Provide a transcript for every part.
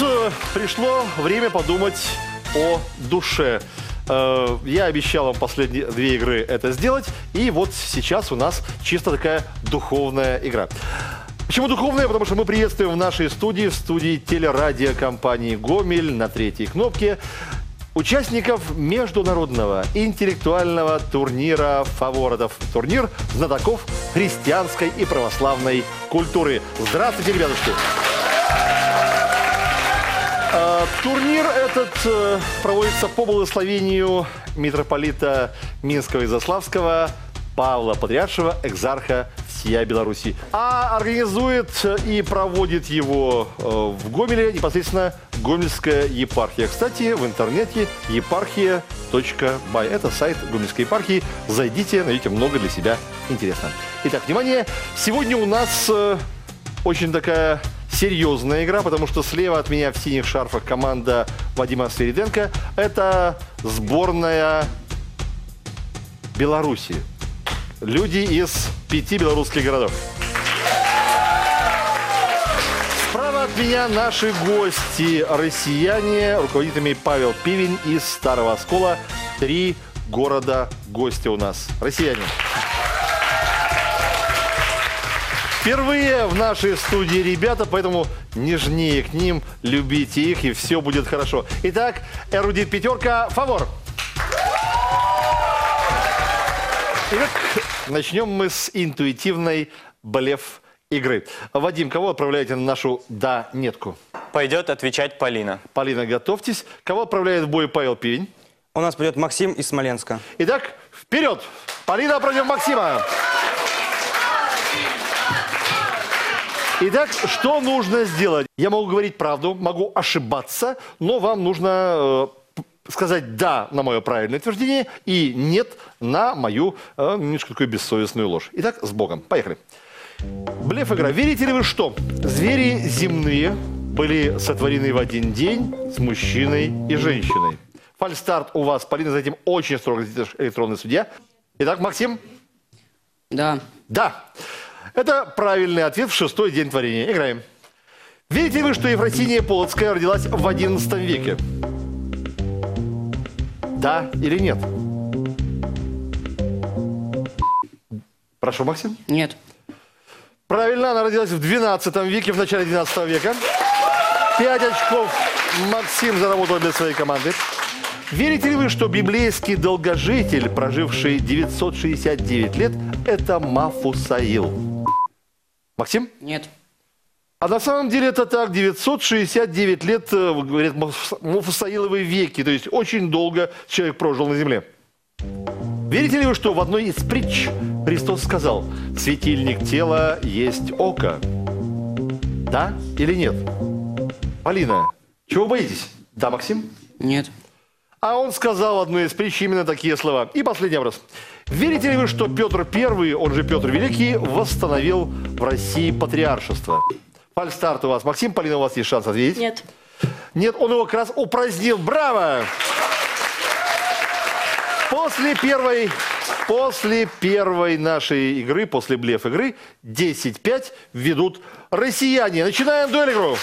э, пришло время подумать о душе. Э, Я обещал вам последние две игры это сделать, и вот сейчас у нас чисто такая духовная игра. Почему духовная? Потому что мы приветствуем в нашей студии, в студии телерадиокомпании «Гомель» на третьей кнопке участников международного интеллектуального турнира фаворитов. Турнир знатоков христианской и православной культуры. Здравствуйте, ребятушки! Э, Турнир этот э, проводится по благословению митрополита Минского и Заславского Павла Патриаршего, экзарха всея Беларуси. А организует и проводит его э, в Гомеле непосредственно Гомельская епархия. Кстати, в интернете епархия.бай. Это сайт Гомельской епархии. Зайдите, найдете много для себя интересного. Итак, внимание, сегодня у нас э, очень такая серьезная игра, потому что слева от меня в синих шарфах команда Вадима Свериденко. Это сборная Беларуси. Люди из пяти белорусских городов. Справа от меня наши гости, россияне, руководителями Павел Пивень из Старого Оскола. Три города гостя у нас. Россияне. Впервые в нашей студии ребята, поэтому нежнее к ним, любите их, и все будет хорошо. Итак, эрудит пятерка, фавор. Итак, начнем мы с интуитивной блеф игры. Вадим, кого отправляете на нашу да-нетку? Пойдет отвечать Полина. Полина, готовьтесь. Кого отправляет в бой Павел Пивень? У нас придет Максим из Смоленска. Итак, вперед! Полина против Максима. Итак, что нужно сделать? Я могу говорить правду, могу ошибаться, но вам нужно э, сказать «да» на мое правильное утверждение и «нет» на мою э, немножко такую бессовестную ложь. Итак, с Богом. Поехали. Блеф игра. Верите ли вы, что звери земные были сотворены в один день с мужчиной и женщиной? Фальстарт у вас. Полина за этим очень строго электронный судья. Итак, Максим? Да. Да. Это правильный ответ в шестой день творения. Играем. Верите ли вы, что Ефросиния Полоцкая родилась в XI веке? Да или нет? Прошу, Максим. Нет. Правильно, она родилась в 12 веке, в начале 12 века. Пять очков Максим заработал для своей команды. Верите ли вы, что библейский долгожитель, проживший 969 лет, это Мафусаил? Максим? Нет. А на самом деле это так, 969 лет, э, говорят, Мафусаиловы веки, то есть очень долго человек прожил на земле. Верите ли вы, что в одной из притч Христос сказал, светильник тела есть око? Да или нет? Полина, чего боитесь? Да, Максим? Нет. А он сказал в одной из притч именно такие слова. И последний вопрос. Верите ли вы, что Петр I, он же Петр Великий, восстановил в России патриаршество? Фальстарт у вас. Максим, Полина, у вас есть шанс ответить? Нет. Нет, он его как раз упразднил. Браво! После первой, после первой нашей игры, после блеф игры, 10-5 ведут россияне. Начинаем дуэль игру.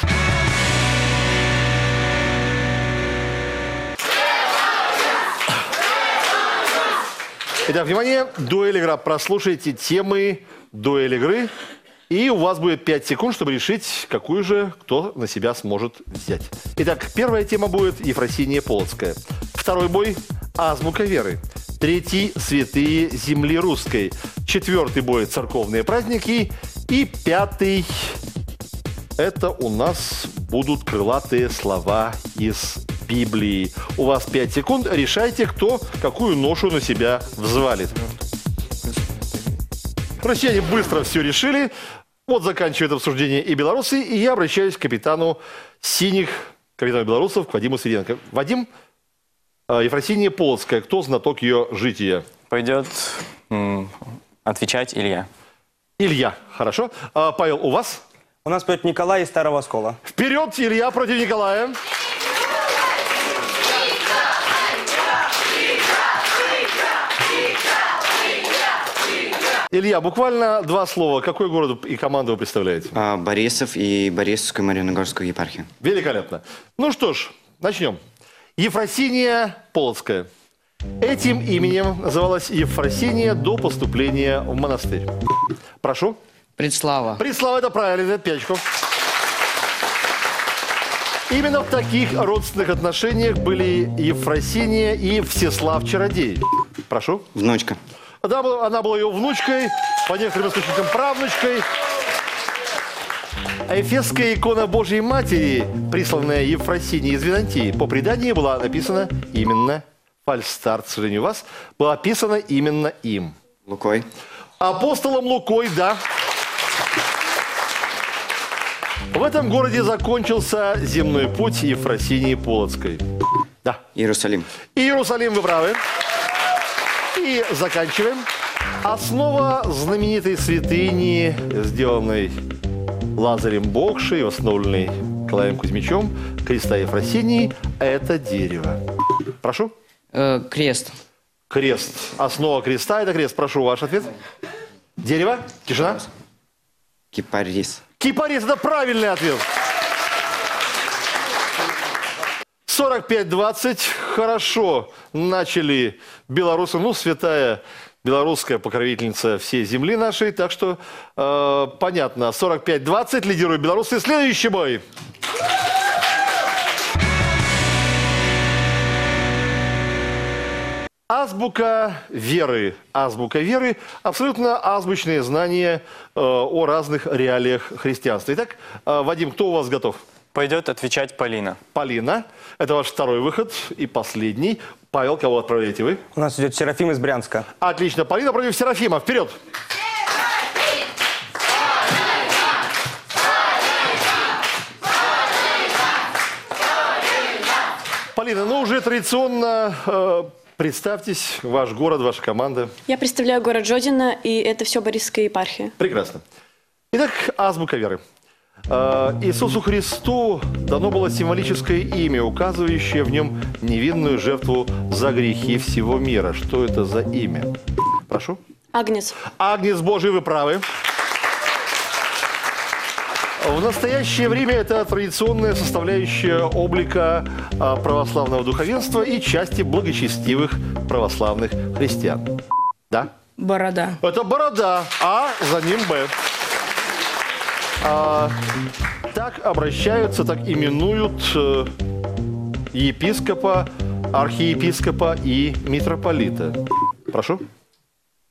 Итак, внимание, дуэль игра. Прослушайте темы дуэль игры. И у вас будет 5 секунд, чтобы решить, какую же кто на себя сможет взять. Итак, первая тема будет Ефросиния Полоцкая. Второй бой – Азбука веры. Третий – Святые земли русской. Четвертый бой – Церковные праздники. И пятый – это у нас будут крылатые слова из Библии. У вас 5 секунд. Решайте, кто какую ношу на себя взвалит. Россияне быстро все решили. Вот заканчивает обсуждение и белорусы, и я обращаюсь к капитану синих, капитану белорусов, к Вадиму Свериденко. Вадим, э, Ефросиния Полоцкая, кто знаток ее жития? Пойдет отвечать Илья. Илья, хорошо. А, Павел, у вас? У нас придет Николай из Старого Оскола. Вперед, Илья против Николая. Илья, буквально два слова. Какой город и команду вы представляете? А, Борисов и Борисовскую Марьиногорскую епархию. Великолепно. Ну что ж, начнем. Ефросиния Полоцкая. Этим именем называлась Ефросиния до поступления в монастырь. Прошу. Предслава. Преслава, это правильно, пять очков. Именно в таких родственных отношениях были Ефросиния и Всеслав Чародей. Прошу. Внучка. Она была, она была ее внучкой, по некоторым источникам правнучкой. А Эфесская икона Божьей Матери, присланная Ефросинии из Византии, по преданию была написана именно Фальстарт, к сожалению, у вас, была описана именно им. Лукой. Апостолом Лукой, да. В этом городе закончился земной путь Ефросинии Полоцкой. Да. Иерусалим. Иерусалим, вы правы. И заканчиваем. Основа знаменитой святыни, сделанной Лазарем Бокшей, восстановленной Николаем Кузьмичем, креста Ефросинии, это дерево. Прошу. Э, крест. Крест. Основа креста – это крест. Прошу, ваш ответ. Дерево? Тишина? Кипарис. Кипарис – это правильный ответ. 45-20. Хорошо начали белорусы. Ну, святая белорусская покровительница всей земли нашей. Так что э, понятно. 45-20 лидируют белорусы. Следующий бой. Азбука веры. Азбука веры – абсолютно азбучные знания э, о разных реалиях христианства. Итак, э, Вадим, кто у вас готов? Пойдет отвечать Полина. Полина. Это ваш второй выход и последний. Павел, кого отправляете вы? У нас идет Серафим из Брянска. Отлично. Полина против Серафима. Вперед! Полина, ну уже традиционно э, представьтесь, ваш город, ваша команда. Я представляю город Жодино, и это все Борисская епархия. Прекрасно. Итак, азбука веры. Э, Иисусу Христу дано было символическое имя, указывающее в нем невинную жертву за грехи всего мира. Что это за имя? Прошу. Агнец. Агнец Божий, вы правы. В настоящее время это традиционная составляющая облика а, православного духовенства и части благочестивых православных христиан. Да? Борода. Это борода, а за ним Б. А, так обращаются, так именуют э, епископа, архиепископа и митрополита. Прошу.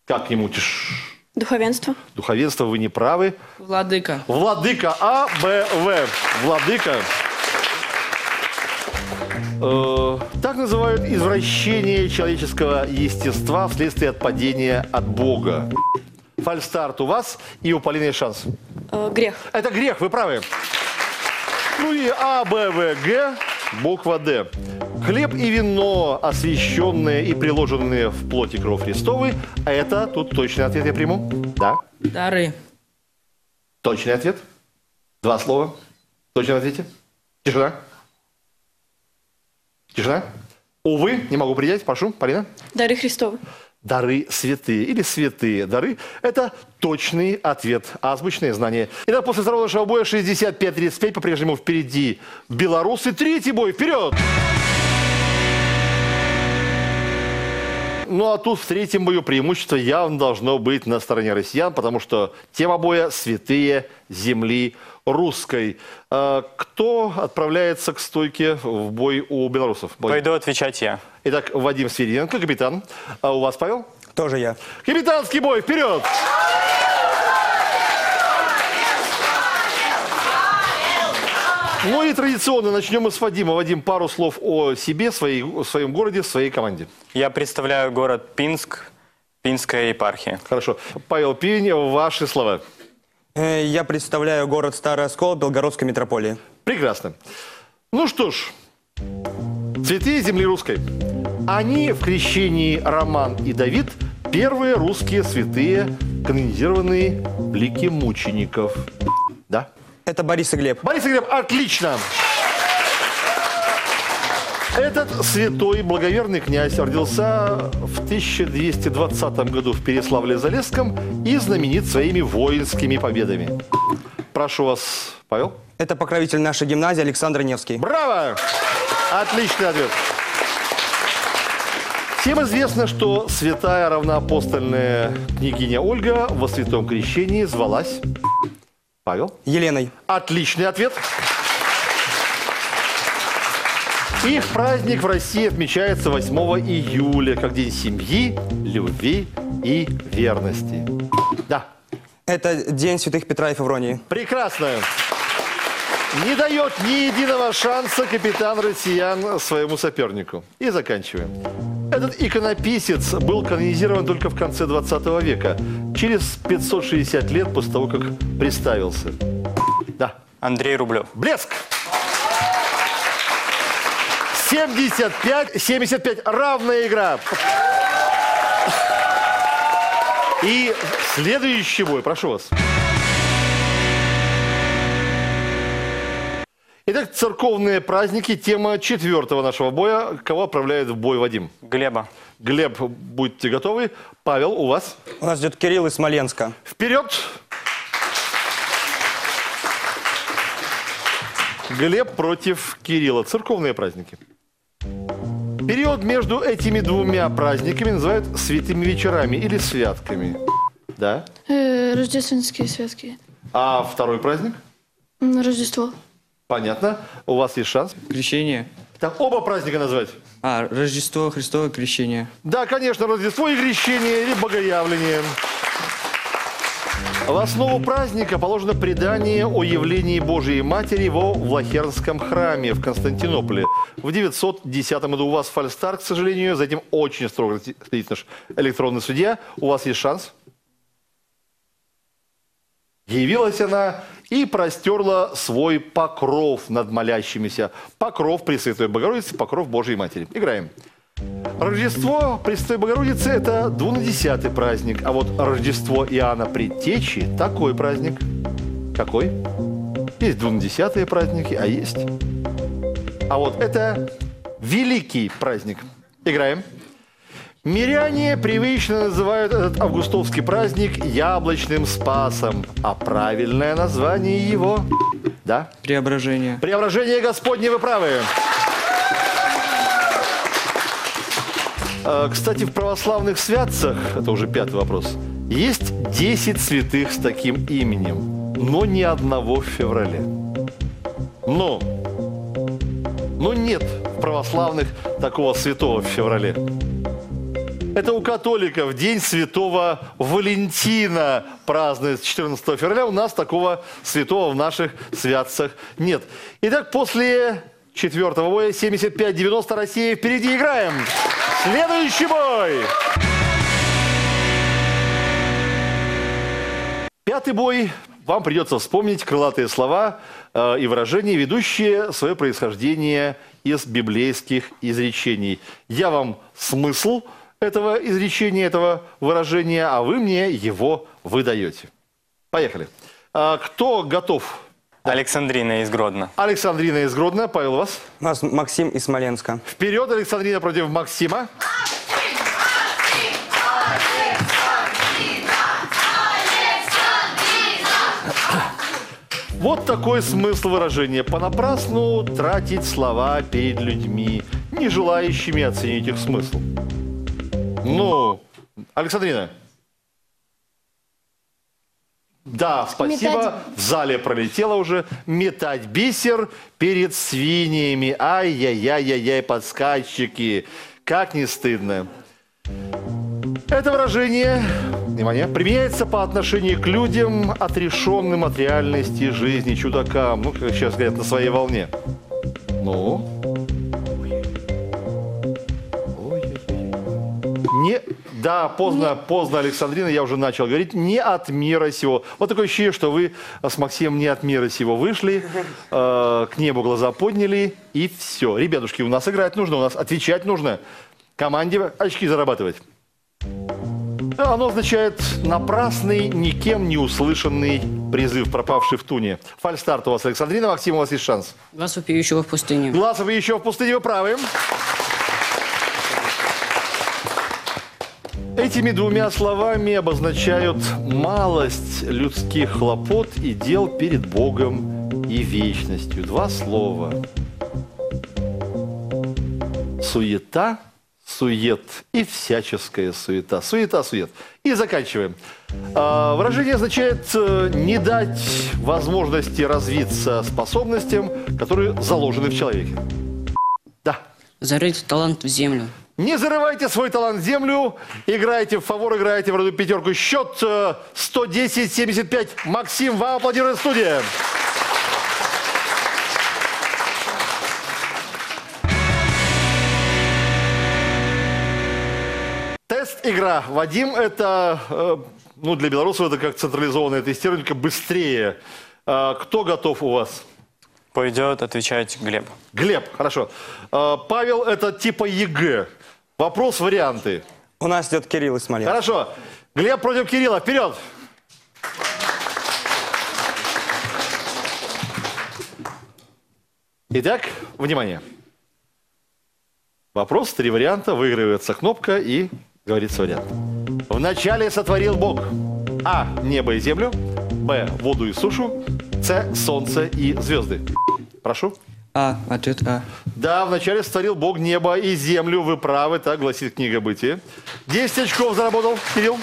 Как к нему тиш? Духовенство. Духовенство, вы не правы. Владыка. Владыка А, Б, В. Владыка. Э, так называют извращение человеческого естества вследствие отпадения от Бога. Фальстарт у вас и у Полины шанс. Э, грех. Это грех, вы правы. Ну и А, Б, В, Г, буква Д. Хлеб и вино, освященные и приложенные в плоти кровь Христовой, это, тут точный ответ я приму. Да, Дары. точный ответ. Два слова. Точно ответьте. Тишина. Тишина. Увы, не могу принять. Прошу, Полина. Дары Христовы. Дары святые или святые дары – это точный ответ, азбучное знание. Итак, после второго нашего боя 65-35 по-прежнему впереди белорусы. Третий бой, вперед! Ну а тут в третьем бою преимущество явно должно быть на стороне россиян, потому что тема боя «Святые земли русской». А, Кто отправляется к стойке в бой у белорусов? Бой. Пойду отвечать я. Итак, Вадим Свириденко, капитан. А у вас, Павел? Тоже я. Капитанский бой, вперед! Ну и традиционно начнем мы с Вадима. Вадим, пару слов о себе, своей, о своем городе, своей команде. Я представляю город Пинск, Пинская епархия. Хорошо. Павел Пивень, ваши слова. Э, Я представляю город Старый Оскол Белгородской митрополии. Прекрасно. Ну что ж, цветы земли русской. Они в крещении Роман и Давид – первые русские святые, канонизированные лики мучеников. Да? Это Борис и Глеб. Борис Игоревич, отлично! Этот святой благоверный князь родился в 1220 году в Переславле-Залесском и знаменит своими воинскими победами. Прошу вас, Павел. Это покровитель нашей гимназии Александр Невский. Браво! Отличный ответ. Всем известно, что святая равноапостольная княгиня Ольга во святом крещении звалась... Павел? Еленой. Отличный ответ. Их праздник в России отмечается 8 июля, как День семьи, любви и верности. Да, Это день святых Петра и Февронии. прекрасно. Не дает ни единого шанса капитан россиян своему сопернику. И заканчиваем. Этот иконописец был канонизирован только в конце 20 века, через 560 лет после того, как представился. Да, Андрей Рублев. Блеск! 75, 75, равная игра. И следующий бой, прошу вас. Итак, церковные праздники, тема четвертого нашего боя. Кого отправляет в бой Вадим? Глеба. Глеб, будьте готовы. Павел, у вас. У нас идет Кирилл из Смоленска. Вперед! Глеб против Кирилла. Церковные праздники. Период между этими двумя праздниками называют святыми вечерами или святками. Да? Э, рождественские святки. А второй праздник? Рождество. Понятно. У вас есть шанс. Крещение. Так, оба праздника назвать. А, Рождество Христово крещение. Да, конечно, Рождество и Крещение или Богоявление. В основу праздника положено предание о явлении Божией Матери во Влахернском храме в Константинополе. В 910 году у вас фальстарт, к сожалению, за этим очень строго следит наш электронный судья. У вас есть шанс. Явилась она и простерла свой покров над молящимися. Покров Пресвятой Богородицы, покров Божией Матери. Играем. Рождество Пресвятой Богородицы – это двунадесятый праздник, а вот Рождество Иоанна Предтечи – такой праздник. Какой? Есть двунадесятые праздники, а есть. А вот это великий праздник. Играем. Миряне привычно называют этот августовский праздник яблочным спасом, а правильное название его – да? Преображение. Преображение Господне, вы правы. Э, Кстати, в православных святцах, это уже пятый вопрос, есть 10 святых с таким именем, но ни одного в феврале. Но, но нет в православных такого святого в феврале. Это у католиков День Святого Валентина празднует 14 февраля. У нас такого святого в наших святцах нет. Итак, после четвертого боя 75-90 Россия впереди играем. Следующий бой. Пятый бой. Вам придется вспомнить крылатые слова э, и выражения, ведущие свое происхождение из библейских изречений. Я вам смысл этого изречения, этого выражения, а вы мне его выдаете. Поехали. А, кто готов? Александрина из Гродно. Александрина из Гродно. Павел, вас? У нас Максим из Смоленска. Вперед, Александрина против Максима. Вот такой смысл выражения. Понапрасну тратить слова перед людьми, не желающими оценить их смысл. Ну, Александрина. Да, спасибо. Метать. В зале пролетело уже. Метать бисер перед свиньями. Ай-яй-яй-яй-яй, подсказчики. Как не стыдно. Это выражение, внимание, применяется по отношению к людям, отрешенным от реальности жизни, чудакам. Ну, как сейчас говорят, на своей волне. Ну? Не, да, поздно, поздно, Александрина, я уже начал говорить, не от мира сего. Вот такое ощущение, что вы с Максимом не от мира сего вышли, э, к небу глаза подняли, и все. Ребятушки, у нас играть нужно, у нас отвечать нужно. Команде очки зарабатывать. Оно означает напрасный, никем не услышанный призыв, пропавший в туне. Фальстарт у вас, Александрина. Максим, у вас есть шанс. Глаз вопиющего в пустыне. Глаз вы еще в пустыне, вы правы. Этими двумя словами обозначают малость людских хлопот и дел перед Богом и вечностью. Два слова. Суета, сует и всяческая суета. Суета, сует. И заканчиваем. А, выражение означает э, не дать возможности развиться способностям, которые заложены в человеке. Да. Зарыть талант в землю. Не зарывайте свой талант в землю. Играйте в фавор, играйте в роду пятерку. Счет э, 110-75. Максим, вам аплодирует студия. Тест-игра. Вадим, это, э, ну, для белорусов это как централизованное тестирование, только быстрее. Э, Кто готов у вас? Пойдет отвечать Глеб. Глеб, хорошо. Э, Павел, это типа ЕГЭ. Вопрос, варианты. У нас идет Кирилл из Смоленска. Хорошо. Глеб против Кирилла. Вперед! Итак, внимание. Вопрос, три варианта, выигрывается кнопка и говорится вариант. Вначале сотворил Бог А. Небо и землю Б. Воду и сушу С. Солнце и звезды. Прошу. А. Ответ А. Да, вначале сотворил Бог небо и землю. Вы правы, так гласит книга Бытия. 10 очков заработал, Кирилл.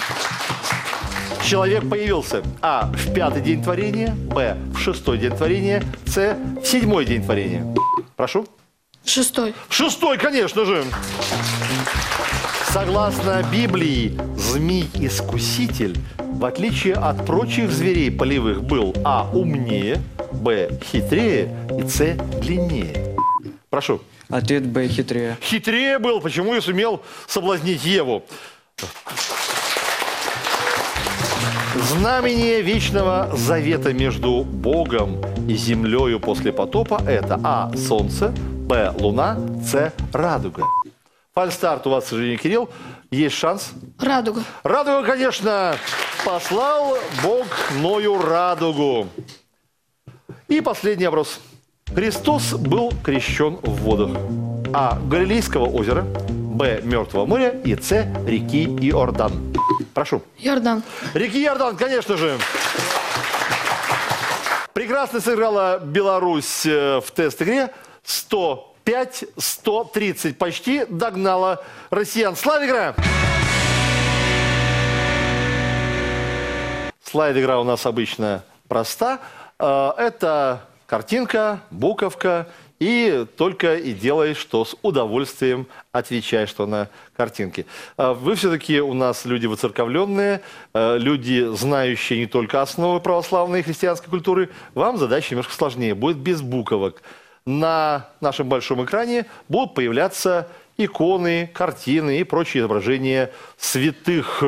Человек появился А. В пятый день творения, Б. В шестой день творения, С. В седьмой день творения. Прошу. Шестой. В шестой, конечно же. Согласно Библии, змей-искуситель, в отличие от прочих зверей полевых, был А. Умнее, Б. Хитрее и С. Длиннее. Прошу. Ответ Б. Хитрее. Хитрее был, почему и сумел соблазнить Еву. Знамение вечного завета между Богом и землею после потопа – это А. Солнце, Б. Луна, С. Радуга. Фальстарт у вас, к сожалению, Кирилл. Есть шанс? Радуга. Радуга, конечно, послал Бог Ною радугу. И последний вопрос. Христос был крещен в водах А. Галилейского озера, Б. Мертвого моря и С. Реки Иордан. Прошу. Йордан. Реки Иордан, конечно же. Прекрасно сыграла Беларусь э, в тест-игре. 105-130. Почти догнала россиян. Слайд игра! Слайд игра у нас обычно проста. Э, Это картинка, буковка, и только и делай, что с удовольствием отвечаешь, что на картинке. Э, Вы все-таки у нас люди выцерковленные, э, люди, знающие не только основы православной и христианской культуры. Вам задача немножко сложнее, будет без буквок. На нашем большом экране будут появляться иконы, картины и прочие изображения святых,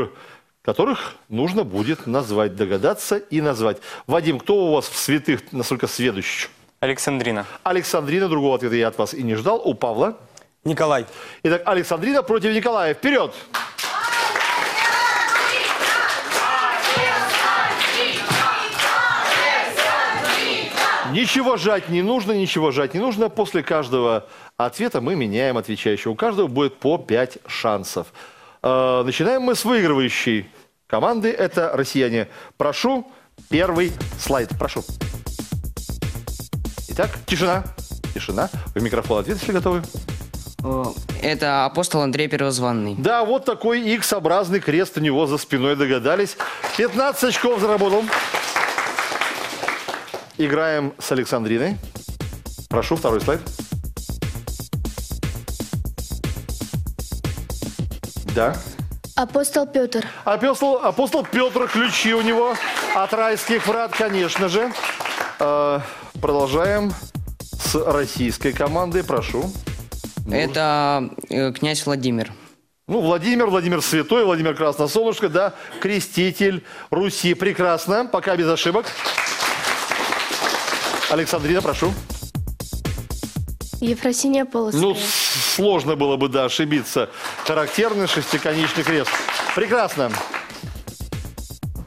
которых нужно будет назвать, догадаться и назвать. Вадим, кто у вас в святых настолько сведущий? Александрина. Александрина, другого ответа я от вас и не ждал. У Павла. Николай. Итак, Александрина против Николая. Вперед! Ничего жать не нужно, ничего жать не нужно. После каждого ответа мы меняем отвечающего. У каждого будет по 5 шансов. Э, Начинаем мы с выигрывающей команды. Это россияне. Прошу, первый слайд. Прошу. Итак, тишина. Тишина. В микрофон ответ, если готовы. Это апостол Андрей Первозванный. Да, вот такой X-образный крест у него за спиной, догадались. 15 очков заработал. Играем с Александриной. Прошу, второй слайд. Да. Апостол Петр. Апостол, апостол Петр, ключи у него от райских врат, конечно же. Э, продолжаем с российской командой. Прошу. Это э, князь Владимир. Ну, Владимир, Владимир Святой, Владимир Красносолнышко, да, креститель Руси. Прекрасно, пока без ошибок. Александрина, прошу. Ефросиния Полоцкая. Ну, сложно было бы, да, ошибиться. Характерный шестиконечный крест. Прекрасно.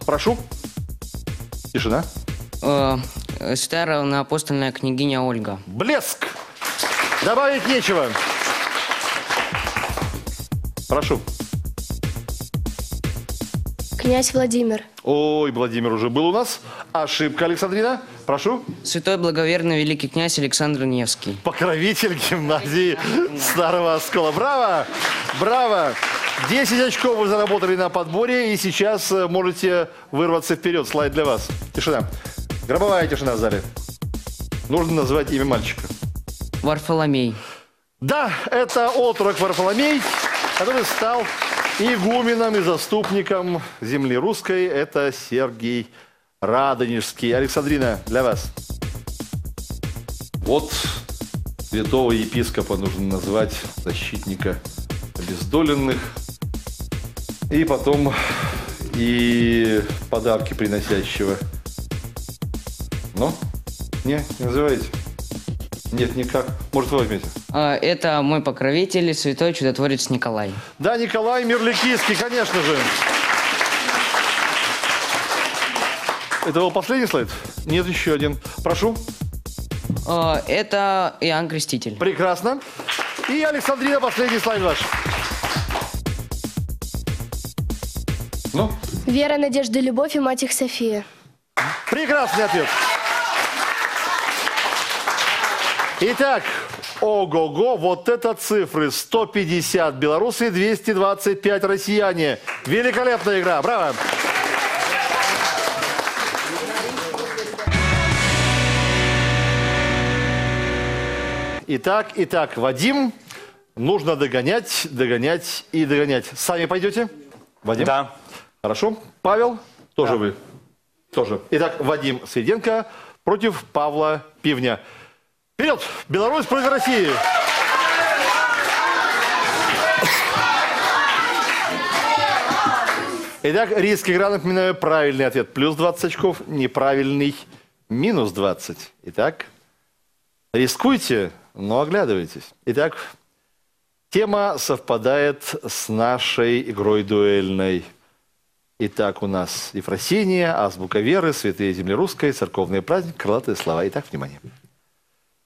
Прошу. Тишина. Э, Святая равноапостольная княгиня Ольга. Блеск. Добавить нечего. Прошу. Князь Владимир. Ой, Владимир уже был у нас. Ошибка, Александрина. Прошу. Святой благоверный великий князь Александр Невский. Покровитель гимназии Старого Оскола. Браво! Браво! 10 очков вы заработали на подборе, и сейчас э, можете вырваться вперед. Слайд для вас. Тишина. Гробовая тишина в зале. Нужно назвать имя мальчика. Варфоломей. Да, это отрок Варфоломей, который стал игуменом и заступником земли русской. Это Сергей Радонежский. Александрина, для вас. Вот святого епископа нужно назвать защитника обездоленных. И потом и подарки приносящего. Ну, не, не называете? Нет, никак. Может, вы возьмете? Э, Это мой покровитель, святой чудотворец Николай. Да, Николай Мирликийский, конечно же. Это был последний слайд? Нет, еще один. Прошу. Э, Это Иоанн Креститель. Прекрасно. И, Александрина, последний слайд ваш. Ну, Вера, надежда, любовь и мать их София. прекрасный ответ. Итак, ого-го, вот это цифры. 150 белорусы, 225 россияне. Великолепная игра, браво! Итак, итак, Вадим, нужно догонять, догонять и догонять. Сами пойдете? Вадим? Да. Хорошо. Павел, тоже вы. Тоже. Итак, Вадим Сведенко против Павла Пивня. Вперед! Беларусь против России! Итак, риск игра, напоминаю, правильный ответ. Плюс 20 очков, неправильный минус 20. Итак, рискуйте, но оглядывайтесь. Итак, тема совпадает с нашей игрой дуэльной. Итак, у нас Ефросиния, азбука веры, святые земли русской, церковные праздники, крылатые слова. Итак, внимание.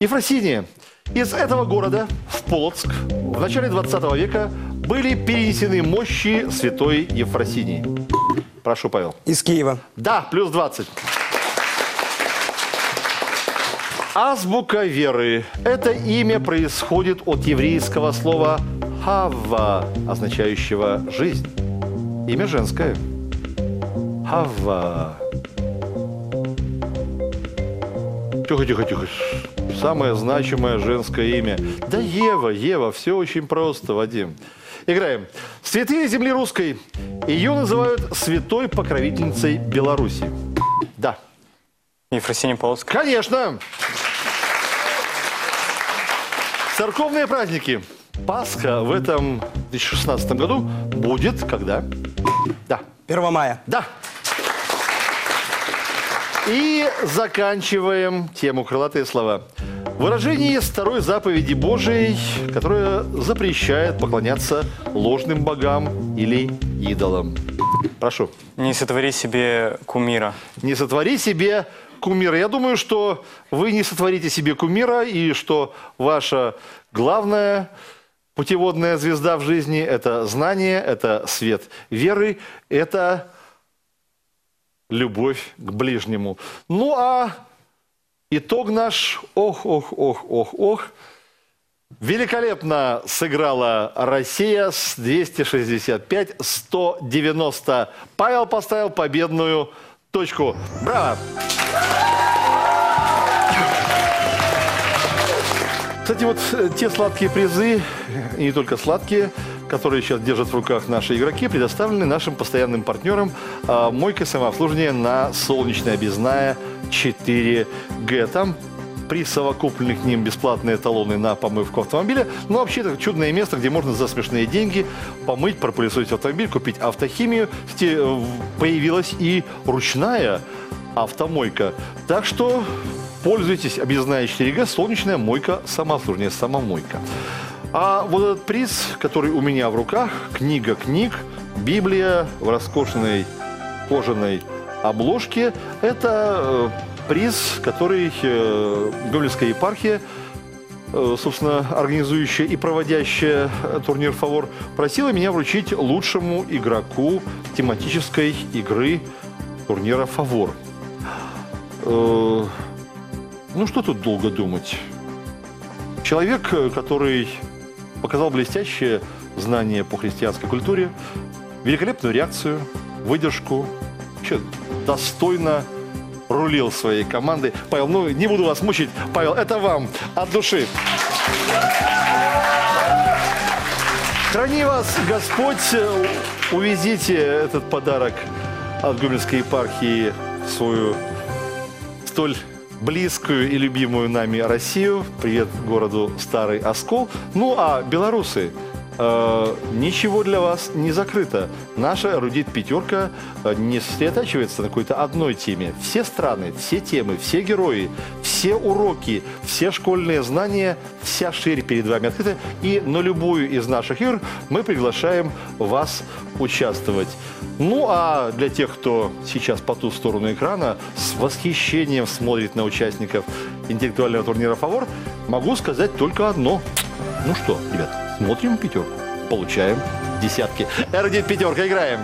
Ефросиния. Из этого города в Полоцк в начале 20 века были перенесены мощи святой Ефросинии. Прошу, Павел. Из Киева. Да, плюс 20. Азбука веры. Это имя происходит от еврейского слова «хава», означающего «жизнь». Имя женское. Хава. Тихо, тихо, тихо. Самое значимое женское имя. Да Ева, Ева, все очень просто, Вадим. Играем. Святые земли русской. Ее называют святой покровительницей Беларуси. Да. Ефросиния Полоцк. Конечно. Церковные праздники. Пасха в этом 2016 году будет когда? Да. 1 мая. Да. И заканчиваем тему «Крылатые слова». Выражение второй заповеди Божией, которая запрещает поклоняться ложным богам или идолам. Прошу. Не сотвори себе кумира. Не сотвори себе кумира. Я думаю, что вы не сотворите себе кумира, и что ваша главная путеводная звезда в жизни – это знание, это свет веры, это любовь к ближнему. Ну а итог наш, ох, ох, ох, ох, ох, великолепно сыграла Россия с 265-190. Павел поставил победную точку. Браво! Кстати, вот э, те сладкие призы, и не только сладкие, которые сейчас держат в руках наши игроки, предоставлены нашим постоянным партнерам а, «Мойка самообслуживания» на солнечная объездная 4Г. Там присовокуплены к ним бесплатные талоны на помывку автомобиля. Ну, вообще, это чудное место, где можно за смешные деньги помыть, пропылесосить автомобиль, купить автохимию. Появилась и ручная автомойка. Так что пользуйтесь объездная 4Г, солнечная мойка самообслуживания, самомойка. А вот этот приз, который у меня в руках, книга книг, Библия в роскошной кожаной обложке. Это э, приз, который э, Гомельская епархия э, собственно, организующая и проводящая э, турнир «Фавор», просила меня вручить лучшему игроку тематической игры турнира «Фавор». Ну, что тут долго думать? Человек, который показал блестящее знание по христианской культуре, великолепную реакцию, выдержку, вообще достойно рулил своей командой. Павел, ну не буду вас мучить. Павел, это вам от души. Храни вас Господь, увезите этот подарок от Гомельской епархии в свою столь близкую и любимую нами Россию. Привет городу Старый Оскол. Ну а белорусы, э, ничего для вас не закрыто. Наша эрудит пятерка э, не сосредотачивается на какой-то одной теме. Все страны, все темы, все герои, все уроки, все школьные знания, вся ширь перед вами открыта. И на любую из наших игр мы приглашаем вас участвовать. Ну а для тех, кто сейчас по ту сторону экрана с восхищением смотрит на участников интеллектуального турнира «Фавор», могу сказать только одно. Ну что, ребят, смотрим пятерку, получаем десятки. Эрдит пятерка, играем.